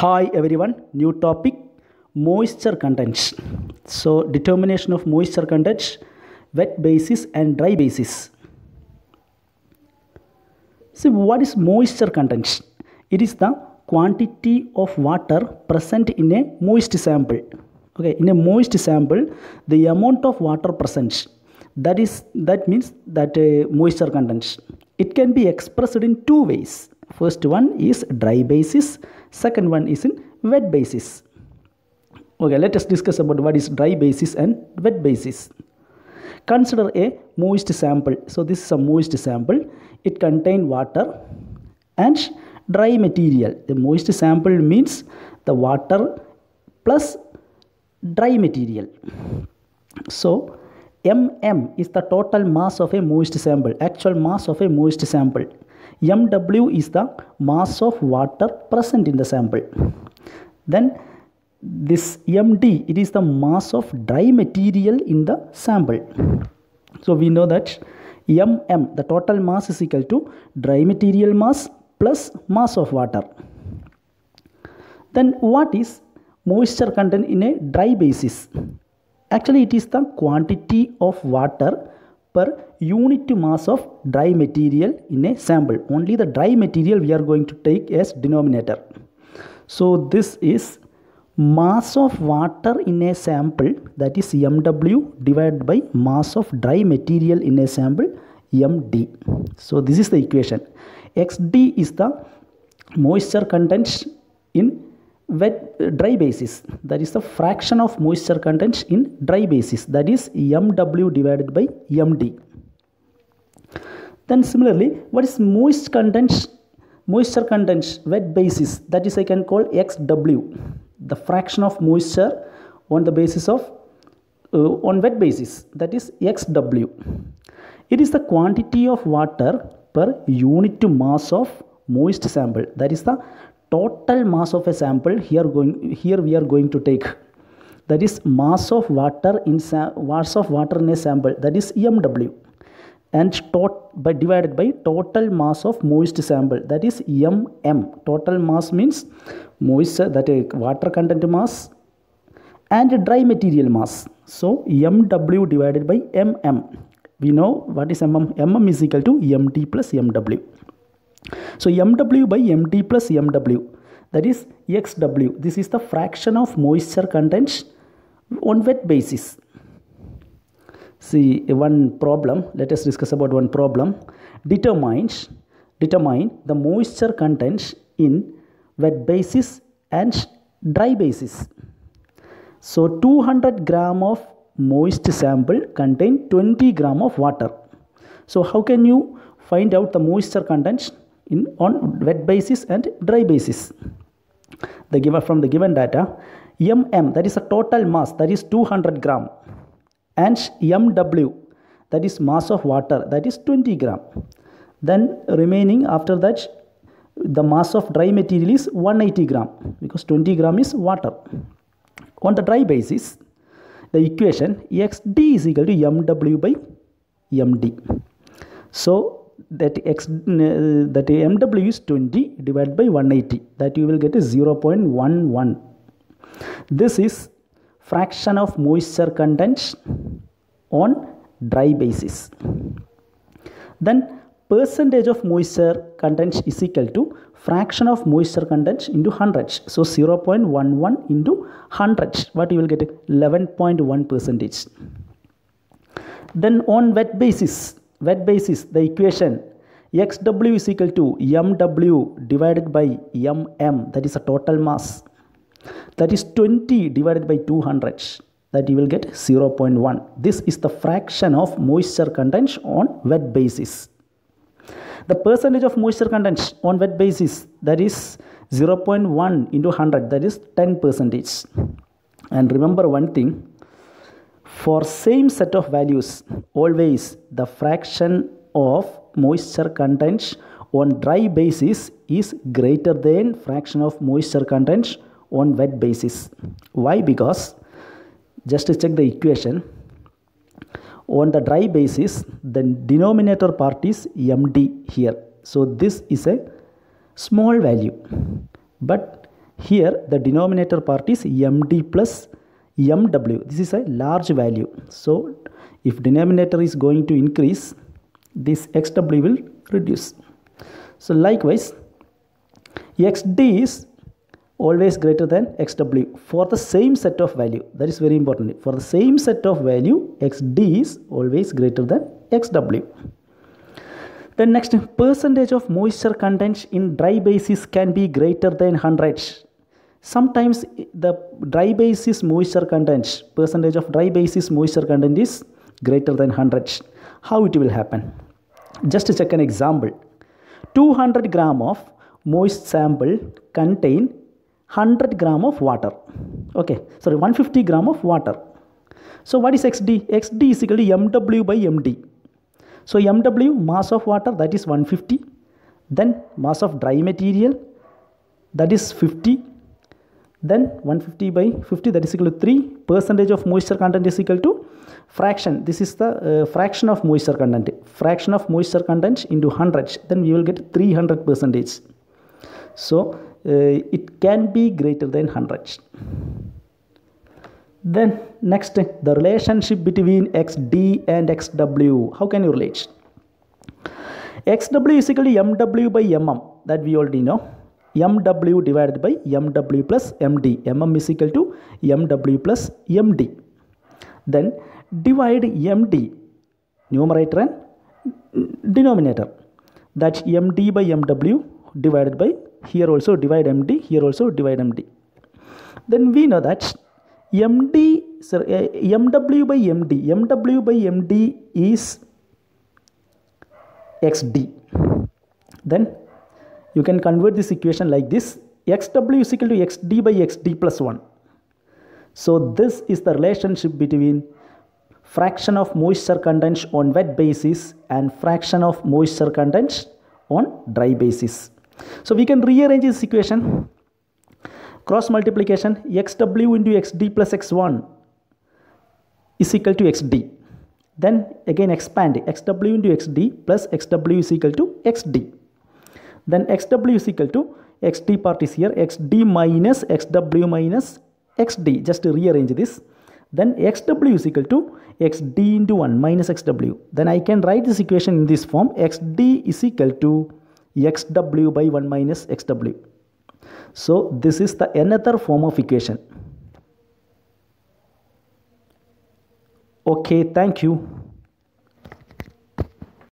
Hi everyone, new topic moisture contents. So, determination of moisture contents, wet basis and dry basis. See, what is moisture contents? It is the quantity of water present in a moist sample. Okay, in a moist sample, the amount of water present. That is that means that uh, moisture contents. It can be expressed in two ways. First one is dry basis. Second one is in wet basis. Okay, let us discuss about what is dry basis and wet basis. Consider a moist sample. So this is a moist sample. It contain water and dry material. The moist sample means the water plus dry material. So mm is the total mass of a moist sample, actual mass of a moist sample. Mw is the mass of water present in the sample. Then this md it is the mass of dry material in the sample. So we know that mm the total mass is equal to dry material mass plus mass of water. Then what is moisture content in a dry basis? Actually it is the quantity of water per unit mass of dry material in a sample. Only the dry material we are going to take as denominator. So this is mass of water in a sample that is mw divided by mass of dry material in a sample md. So this is the equation. xd is the moisture content in wet dry basis. That is the fraction of moisture content in dry basis. That is mw divided by md then similarly what is moist content moisture content wet basis? That is i can call xw the fraction of moisture on the basis of uh, on wet basis. That is xw it is the quantity of water per unit mass of moist sample. That is the total mass of a sample here going here we are going to take. That is mass of water in mass of water in a sample. That is mw and tot by divided by total mass of moist sample. That is mm total mass means moisture that is water content mass and dry material mass. So mw divided by mm we know what is mm mm is equal to md plus mw so mw by md plus mw that is xw. This is the fraction of moisture content on wet basis. See one problem. Let us discuss about one problem. Determines determine the moisture content in wet basis and dry basis. So 200 gram of moist sample contain 20 gram of water. So how can you find out the moisture contents in on wet basis and dry basis. The given from the given data mm that is a total mass that is 200 gram. And mw that is mass of water that is 20 gram. Then remaining after that the mass of dry material is 180 gram because 20 gram is water. On the dry basis the equation xd is equal to mw by md so that x uh, that mw is 20 divided by 180 that you will get a 0.11 this is fraction of moisture content on dry basis. Then percentage of moisture content is equal to fraction of moisture content into hundreds. So 0.11 into hundreds. What you will get? 11.1 percentage. Then on wet basis wet basis the equation xw is equal to mw divided by mm that is a total mass. That is 20 divided by 200 that you will get 0.1 this is the fraction of moisture content on wet basis. The percentage of moisture content on wet basis that is 0.1 into 100 that is 10 percentage. And remember one thing for same set of values always the fraction of moisture content on dry basis is greater than fraction of moisture content on wet basis. Why? Because just to check the equation. On the dry basis the denominator part is md here. So this is a small value. But here the denominator part is md plus mw this is a large value. So if denominator is going to increase this xw will reduce. So likewise xd is always greater than xw for the same set of value. That is very important. For the same set of value xd is always greater than xw then next percentage of moisture content in dry basis can be greater than 100 sometimes the dry basis moisture content percentage of dry basis moisture content is greater than 100 how it will happen? Just check an example. 200 gram of moist sample contain 100 gram of water. Okay sorry 150 gram of water. So what is xd xd is equal to mw by md so mw mass of water that is 150 then mass of dry material that is 50 then 150 by 50 that is equal to 3 percentage of moisture content is equal to fraction. This is the uh, fraction of moisture content. Fraction of moisture content into 100 then we will get 300 percentage. So uh, it can be greater than 100 then next the relationship between xd and xw how can you relate? Xw is equal to mw by mm that we already know mw divided by mw plus md mm is equal to mw plus md then divide md numerator and denominator. That md by mw divided by here also divide md here also divide md then we know that md uh, mw by md mw by md is xd then you can convert this equation like this. Xw is equal to xd by xd plus 1 so this is the relationship between fraction of moisture content on wet basis and fraction of moisture content on dry basis. So we can rearrange this equation. Cross multiplication xw into xd plus x1 is equal to xd then again expand xw into xd plus xw is equal to xd then xw is equal to xd part is here. Xd minus xw minus xd just rearrange this. Then xw is equal to xd into 1 minus xw then i can write this equation in this form. Xd is equal to xw by 1 minus xw so this is the another form of equation. Okay thank you